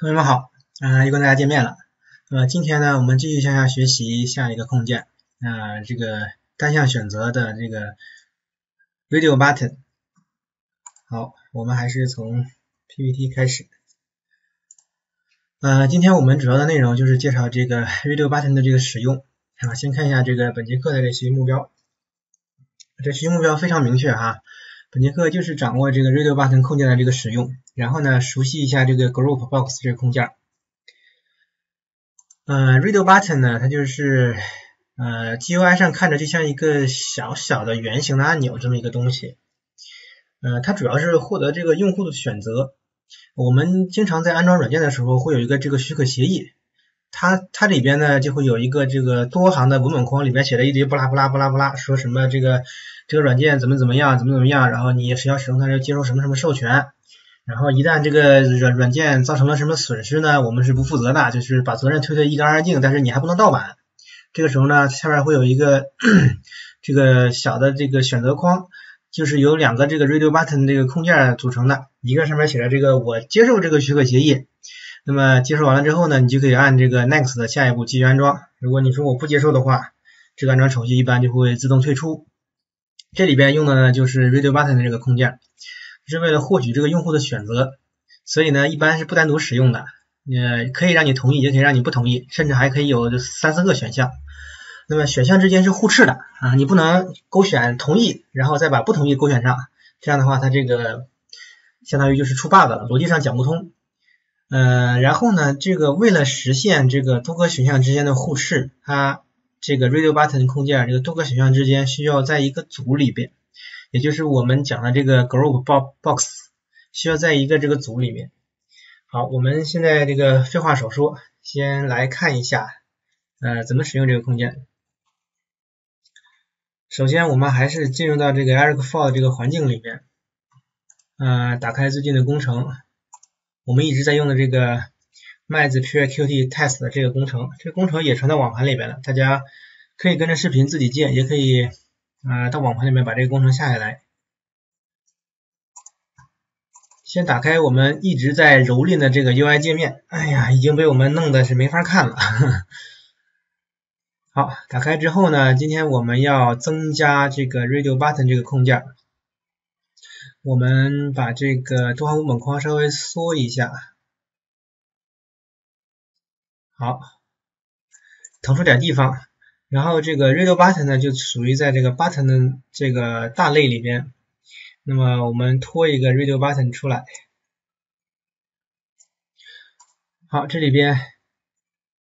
同学们好，啊、又跟大家见面了。那么今天呢，我们继续向下学习下一个控件，啊、这个单项选择的这个 Radio Button。好，我们还是从 PPT 开始。呃，今天我们主要的内容就是介绍这个 Radio Button 的这个使用。啊，先看一下这个本节课的这学习目标。这学习目标非常明确哈，本节课就是掌握这个 Radio Button 控件的这个使用，然后呢，熟悉一下这个 Group Box 这个控件。呃，Radio Button 呢，它就是呃 GUI 上看着就像一个小小的圆形的按钮这么一个东西。呃，它主要是获得这个用户的选择。我们经常在安装软件的时候会有一个这个许可协议，它它里边呢就会有一个这个多行的文本框，里边写了一堆不拉不拉不拉不拉，说什么这个这个软件怎么怎么样，怎么怎么样，然后你谁要使用它就接受什么什么授权，然后一旦这个软软件造成了什么损失呢，我们是不负责的，就是把责任推得一干二净，但是你还不能盗版。这个时候呢，下面会有一个 这个小的这个选择框。就是由两个这个 radio button 这个控件组成的，一个上面写着这个我接受这个许可协议，那么接受完了之后呢，你就可以按这个 next 的下一步继续安装。如果你说我不接受的话，这个安装程序一般就会自动退出。这里边用的呢就是 radio button 的这个控件，是为了获取这个用户的选择，所以呢一般是不单独使用的，呃可以让你同意，也可以让你不同意，甚至还可以有三四个选项。那么选项之间是互斥的啊，你不能勾选同意，然后再把不同意勾选上，这样的话它这个相当于就是出 bug 了，逻辑上讲不通。呃，然后呢，这个为了实现这个多个选项之间的互斥，它这个 radio button 控件这个多个选项之间需要在一个组里边，也就是我们讲的这个 group box 需要在一个这个组里面。好，我们现在这个废话少说，先来看一下呃怎么使用这个控件。首先，我们还是进入到这个 Eric Ford 这个环境里面，呃，打开最近的工程，我们一直在用的这个 Mize PureQt Test 的这个工程，这个工程也传到网盘里边了，大家可以跟着视频自己建，也可以啊、呃、到网盘里面把这个工程下下来。先打开我们一直在蹂躏的这个 UI 界面，哎呀，已经被我们弄的是没法看了。好，打开之后呢，今天我们要增加这个 Radio Button 这个控件。我们把这个多行文本框稍微缩一下，好，腾出点地方。然后这个 Radio Button 呢，就属于在这个 Button 的这个大类里边。那么我们拖一个 Radio Button 出来。好，这里边。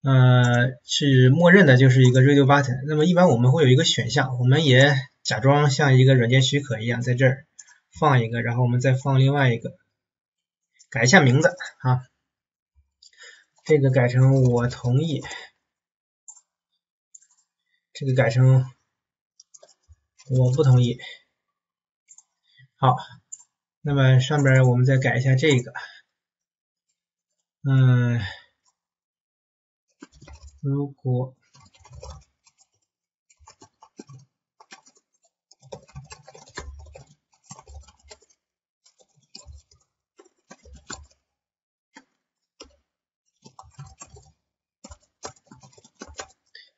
呃，是默认的就是一个 radio button。那么一般我们会有一个选项，我们也假装像一个软件许可一样，在这儿放一个，然后我们再放另外一个，改一下名字啊，这个改成我同意，这个改成我不同意。好，那么上边我们再改一下这个，嗯。如果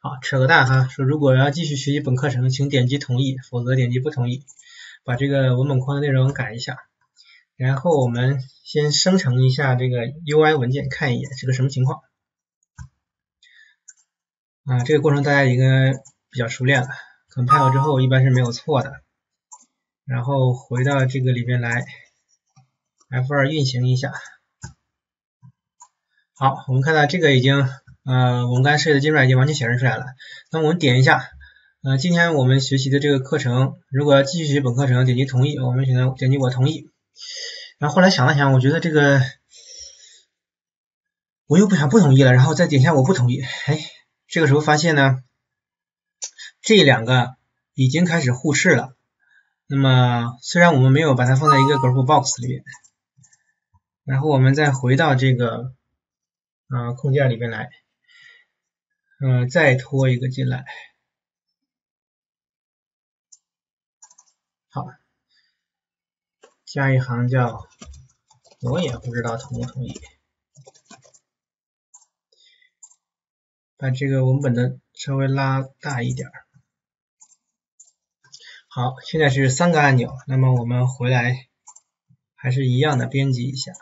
好扯个蛋哈，说如果要继续学习本课程，请点击同意，否则点击不同意。把这个文本框的内容改一下，然后我们先生成一下这个 UI 文件，看一眼是个什么情况。啊，这个过程大家应该比较熟练了，compile 之后一般是没有错的。然后回到这个里边来，F2 运行一下。好，我们看到这个已经，呃，我们刚才设计的金软已经完全显示出来了。那我们点一下，呃，今天我们学习的这个课程，如果要继续学本课程，点击同意，我们选择点击我同意。然后后来想了想，我觉得这个我又不想不同意了，然后再点一下我不同意，哎。这个时候发现呢，这两个已经开始互斥了。那么虽然我们没有把它放在一个 group box 里面，然后我们再回到这个啊控件里边来，嗯、呃，再拖一个进来。好，加一行叫我也不知道同不同意。把这个文本的稍微拉大一点。好，现在是三个按钮，那么我们回来还是一样的编辑一下，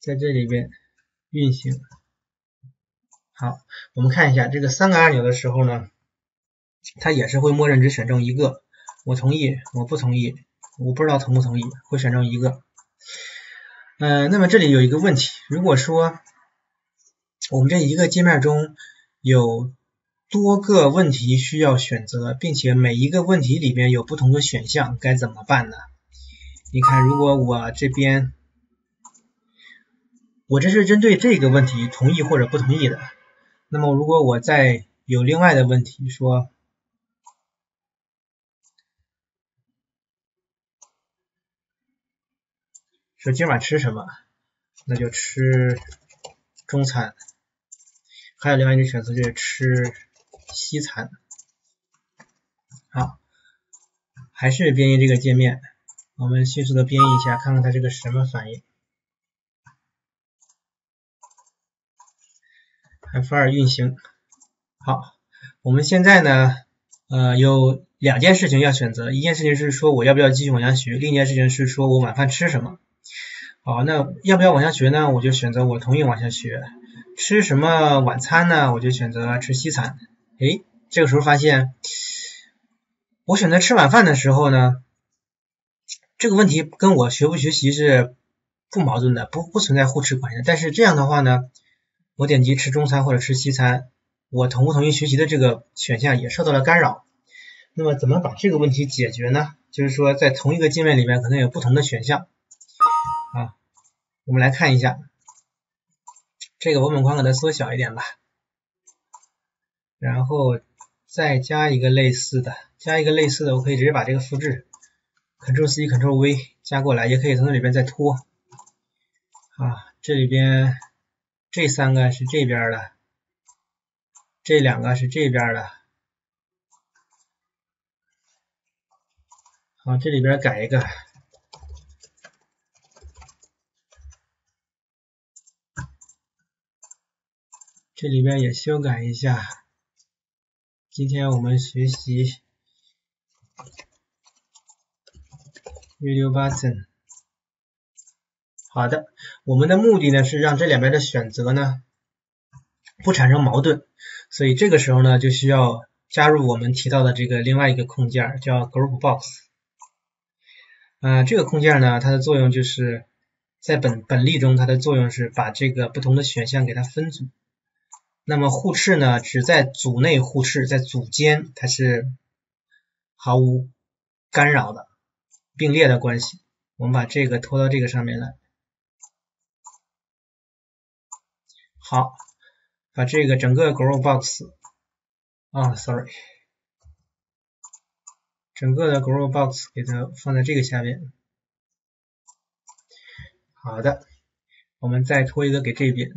在这里边运行。好，我们看一下这个三个按钮的时候呢，它也是会默认只选中一个，我同意，我不同意，我不知道同不同意，会选中一个。嗯，那么这里有一个问题，如果说我们这一个界面中有多个问题需要选择，并且每一个问题里边有不同的选项，该怎么办呢？你看，如果我这边，我这是针对这个问题同意或者不同意的。那么如果我再有另外的问题，说，说今晚吃什么，那就吃中餐。还有另外一个选择就是吃。西餐，好，还是编译这个界面，我们迅速的编译一下，看看它这个什么反应。F2 运行，好，我们现在呢，呃，有两件事情要选择，一件事情是说我要不要继续往下学，另一件事情是说我晚饭吃什么。好，那要不要往下学呢？我就选择我同意往下学。吃什么晚餐呢？我就选择吃西餐。哎，这个时候发现，我选择吃晚饭的时候呢，这个问题跟我学不学习是不矛盾的，不不存在互斥关系。但是这样的话呢，我点击吃中餐或者吃西餐，我同不同意学习的这个选项也受到了干扰。那么怎么把这个问题解决呢？就是说在同一个界面里面可能有不同的选项啊，我们来看一下，这个文本框给它缩小一点吧。然后再加一个类似的，加一个类似的，我可以直接把这个复制，Ctrl C Ctrl V 加过来，也可以从这里边再拖。啊，这里边这三个是这边的，这两个是这边的。好，这里边改一个，这里边也修改一下。今天我们学习 video Button。好的，我们的目的呢是让这两边的选择呢不产生矛盾，所以这个时候呢就需要加入我们提到的这个另外一个控件叫 Group Box。啊，这个空件呢它的作用就是在本本例中它的作用是把这个不同的选项给它分组。那么互斥呢，只在组内互斥，在组间它是毫无干扰的并列的关系。我们把这个拖到这个上面来，好，把这个整个 grow box 啊，sorry，整个的 grow box 给它放在这个下面。好的，我们再拖一个给这边。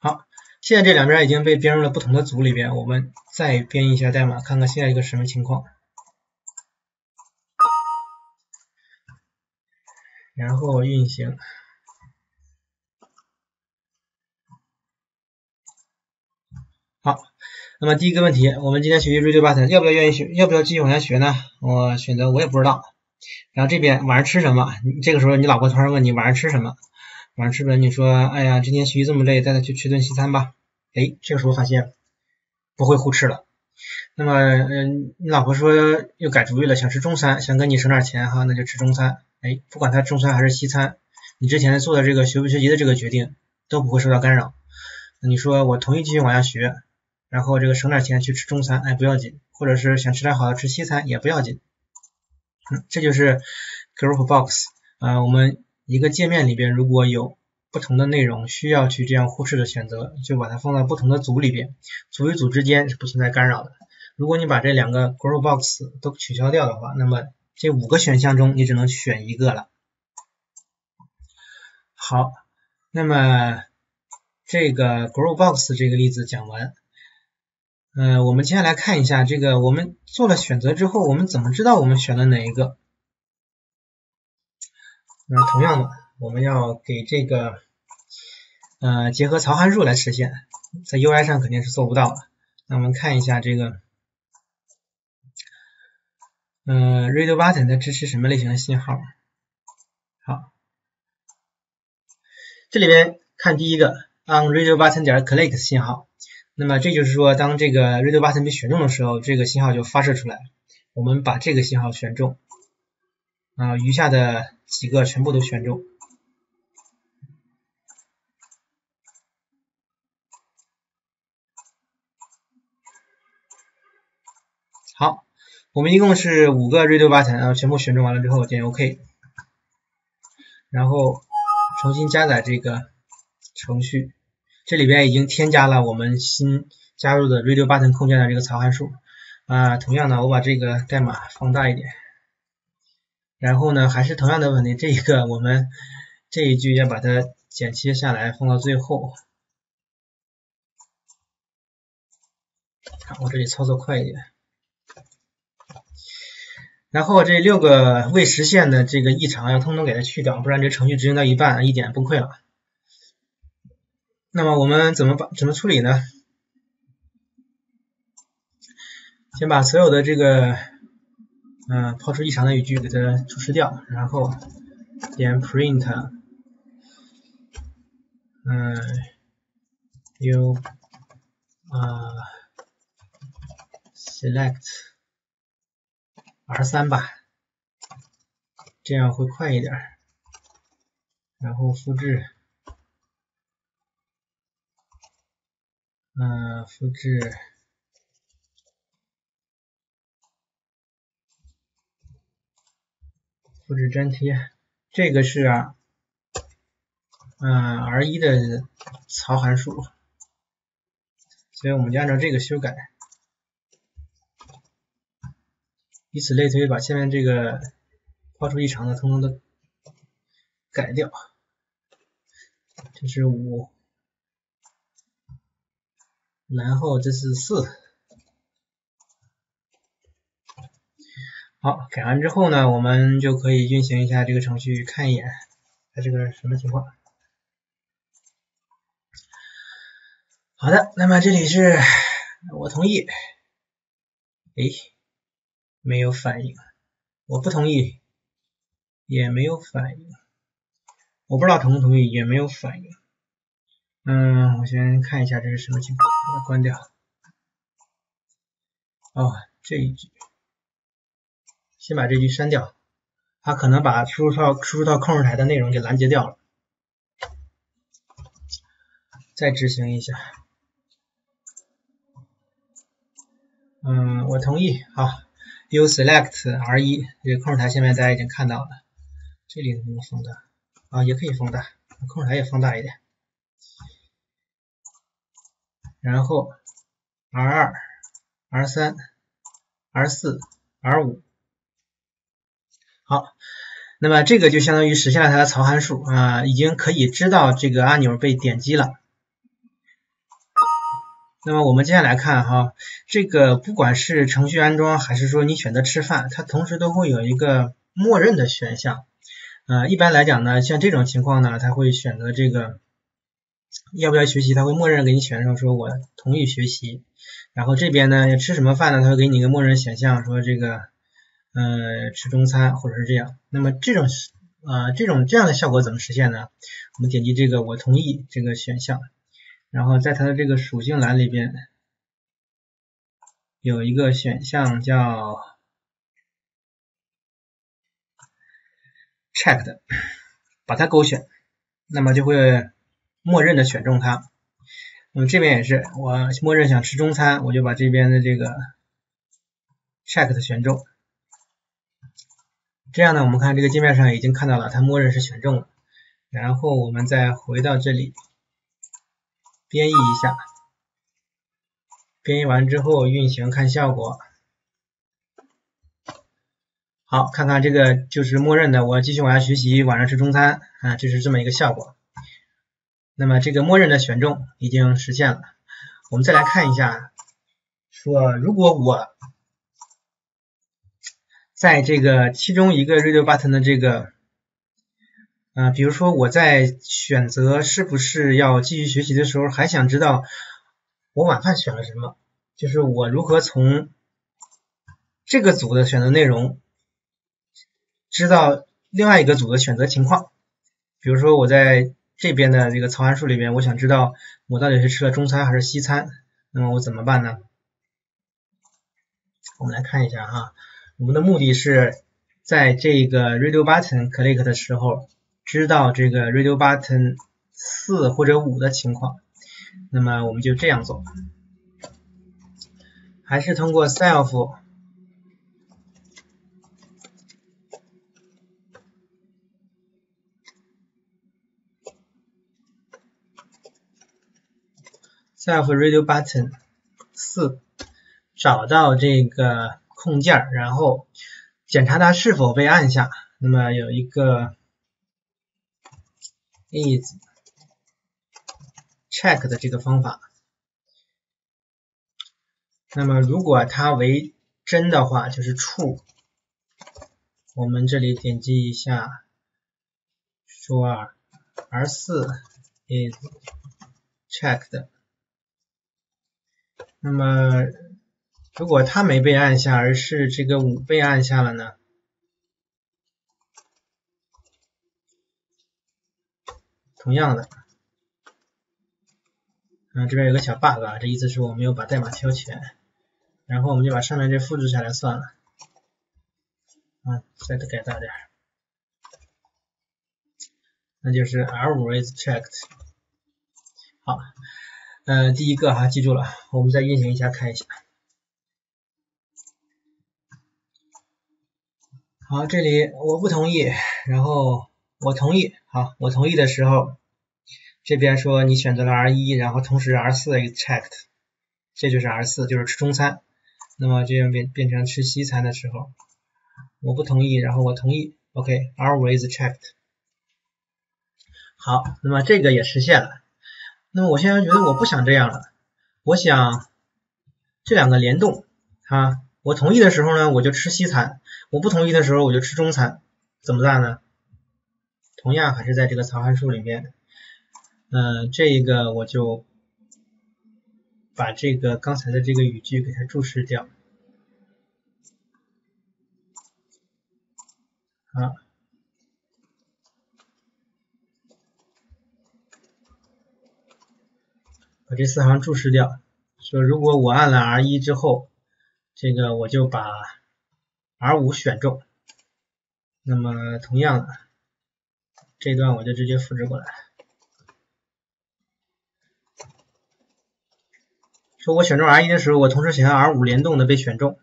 好，现在这两边已经被编入了不同的组里边，我们再编一下代码，看看现在一个什么情况。然后运行。好，那么第一个问题，我们今天学习 Radio Button，要不要愿意学，要不要继续往下学呢？我选择我也不知道。然后这边晚上吃什么？这个时候你老婆突然问你晚上吃什么？晚上吃不了你说，哎呀，今天学习这么累，带他去吃顿西餐吧。哎，这个时候发现不会互斥了。那么，嗯，你老婆说又改主意了，想吃中餐，想跟你省点钱哈，那就吃中餐。哎，不管他中餐还是西餐，你之前做的这个学不学习的这个决定都不会受到干扰。那你说我同意继续往下学，然后这个省点钱去吃中餐，哎，不要紧，或者是想吃点好的吃西餐也不要紧。嗯，这就是 Group Box 啊，我们。一个界面里边如果有不同的内容需要去这样互斥的选择，就把它放到不同的组里边，组与组之间是不存在干扰的。如果你把这两个 Group Box 都取消掉的话，那么这五个选项中你只能选一个了。好，那么这个 Group Box 这个例子讲完，嗯，我们接下来看一下这个我们做了选择之后，我们怎么知道我们选了哪一个？那同样的，我们要给这个呃结合槽函数来实现，在 UI 上肯定是做不到的。那我们看一下这个，呃，Radio Button 它支持什么类型的信号？好，这里边看第一个 on Radio Button 点 Click 信号，那么这就是说，当这个 Radio Button 被选中的时候，这个信号就发射出来。我们把这个信号选中。啊，余下的几个全部都选中。好，我们一共是五个 Radio Button 啊，全部选中完了之后点 OK，然后重新加载这个程序，这里边已经添加了我们新加入的 Radio Button 空间的这个槽函数啊。同样的，我把这个代码放大一点。然后呢，还是同样的问题，这一个我们这一句要把它剪切下来放到最后。好，我这里操作快一点。然后这六个未实现的这个异常要通通给它去掉，不然这程序执行到一半一点崩溃了。那么我们怎么把怎么处理呢？先把所有的这个。嗯，抛出异常的语句给它注释掉，然后点 print，嗯，you 啊 select R 三吧，这样会快一点，然后复制，嗯，复制。复制粘贴，这个是，嗯，R 一的槽函数，所以我们就按照这个修改，以此类推，把下面这个抛出异常的通通都改掉。这是五，然后这是四。好，改完之后呢，我们就可以运行一下这个程序，看一眼它这个什么情况。好的，那么这里是我同意，哎，没有反应，我不同意，也没有反应，我不知道同不同意，也没有反应。嗯，我先看一下这是什么情况，把它关掉。哦，这一句。先把这句删掉，它可能把输入到输入到控制台的内容给拦截掉了。再执行一下，嗯，我同意，好，u select R 一，这个控制台下面大家已经看到了，这里能不能放大？啊，也可以放大，控制台也放大一点，然后 R 二、R 三、R 四、R 五。好，那么这个就相当于实现了它的槽函数啊，已经可以知道这个按钮被点击了。那么我们接下来看哈，这个不管是程序安装还是说你选择吃饭，它同时都会有一个默认的选项。呃，一般来讲呢，像这种情况呢，它会选择这个要不要学习，它会默认给你选上说我同意学习。然后这边呢要，吃什么饭呢？它会给你一个默认选项，说这个。呃，吃中餐或者是这样，那么这种呃这种这样的效果怎么实现呢？我们点击这个我同意这个选项，然后在它的这个属性栏里边有一个选项叫 checked，把它勾选，那么就会默认的选中它。那么这边也是，我默认想吃中餐，我就把这边的这个 checked 选中。这样呢，我们看这个界面上已经看到了，它默认是选中了。然后我们再回到这里，编译一下，编译完之后运行看效果。好，看看这个就是默认的，我继续往下学习，晚上吃中餐啊，这是这么一个效果。那么这个默认的选中已经实现了。我们再来看一下，说如果我在这个其中一个 Radio Button 的这个啊，比如说我在选择是不是要继续学习的时候，还想知道我晚饭选了什么，就是我如何从这个组的选择内容知道另外一个组的选择情况。比如说我在这边的这个草函数里边，我想知道我到底是吃了中餐还是西餐，那么我怎么办呢？我们来看一下哈，我们的目的是在这个 radio button click 的时候。知道这个 radio button 四或者五的情况，那么我们就这样做，还是通过 self self radio button 四找到这个控件，然后检查它是否被按下，那么有一个。Is check 的这个方法，那么如果它为真的话，就是 true。我们这里点击一下，说 r 四 is checked。那么如果它没被按下，而是这个五被按下了呢？同样的，嗯，这边有个小 bug，啊这意思是我没有把代码敲全，然后我们就把上面这复制下来算了，啊，再改大点，那就是 r5 is checked，好，嗯，第一个哈，记住了，我们再运行一下看一下，好，这里我不同意，然后。我同意，好，我同意的时候，这边说你选择了 R 一，然后同时 R 四 is checked，这就是 R 四，就是吃中餐。那么这样变变成吃西餐的时候，我不同意，然后我同意，OK，R 五 is checked。好，那么这个也实现了。那么我现在觉得我不想这样了，我想这两个联动啊，我同意的时候呢，我就吃西餐；我不同意的时候，我就吃中餐，怎么办呢？同样还是在这个草函数里面，嗯，这个我就把这个刚才的这个语句给它注释掉，好，把这四行注释掉，说如果我按了 R 一之后，这个我就把 R 五选中，那么同样的。这段我就直接复制过来，说我选中 R 一的时候，我同时想要 R 五联动的被选中，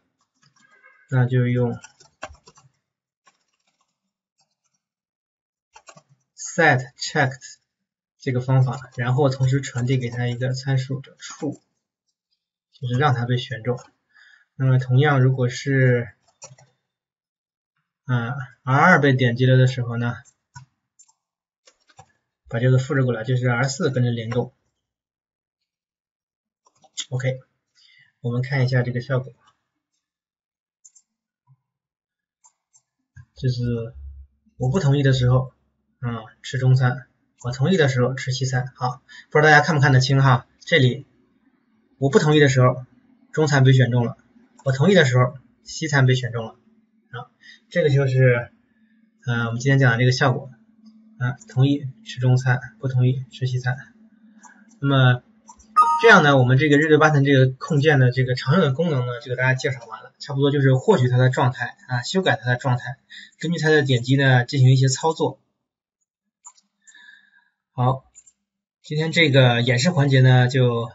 那就用 set checked 这个方法，然后同时传递给它一个参数的 true，就是让它被选中。那么同样，如果是嗯 R 二被点击了的时候呢？把这个复制过来，就是 R 四跟着联动。OK，我们看一下这个效果，就是我不同意的时候，啊吃中餐，我同意的时候吃西餐。好，不知道大家看不看得清哈？这里我不同意的时候，中餐被选中了；我同意的时候，西餐被选中了。啊，这个就是，嗯，我们今天讲的这个效果。啊，同意吃中餐，不同意吃西餐。那么这样呢，我们这个日对 button 这个控件的这个常用的功能呢，就给大家介绍完了。差不多就是获取它的状态啊，修改它的状态，根据它的点击呢进行一些操作。好，今天这个演示环节呢就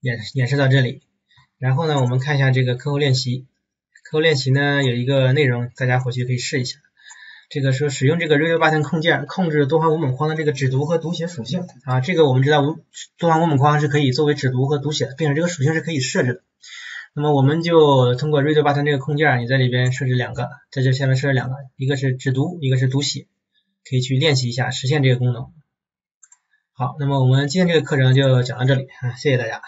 演演示到这里。然后呢，我们看一下这个课后练习。课后练习呢有一个内容，大家回去可以试一下。这个说使用这个 radio button 控件控制多环文本框的这个只读和读写属性啊，这个我们知道多环文本框是可以作为只读和读写的，并且这个属性是可以设置的。那么我们就通过 radio button 这个控件，你在里边设置两个，在这下面设置两个，一个是只读，一个是读写，可以去练习一下实现这个功能。好，那么我们今天这个课程就讲到这里啊，谢谢大家。